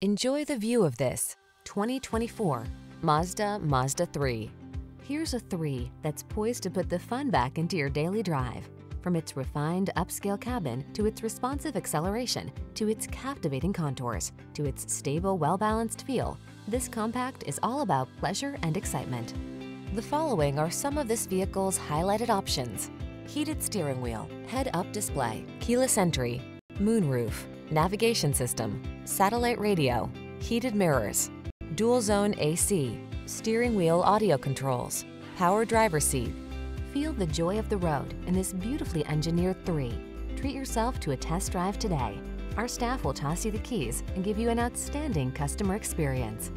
Enjoy the view of this 2024 Mazda Mazda 3. Here's a 3 that's poised to put the fun back into your daily drive. From its refined upscale cabin to its responsive acceleration to its captivating contours to its stable, well-balanced feel, this compact is all about pleasure and excitement. The following are some of this vehicle's highlighted options. Heated steering wheel, head-up display, keyless entry, moonroof, navigation system, satellite radio, heated mirrors, dual zone AC, steering wheel audio controls, power driver seat. Feel the joy of the road in this beautifully engineered 3. Treat yourself to a test drive today. Our staff will toss you the keys and give you an outstanding customer experience.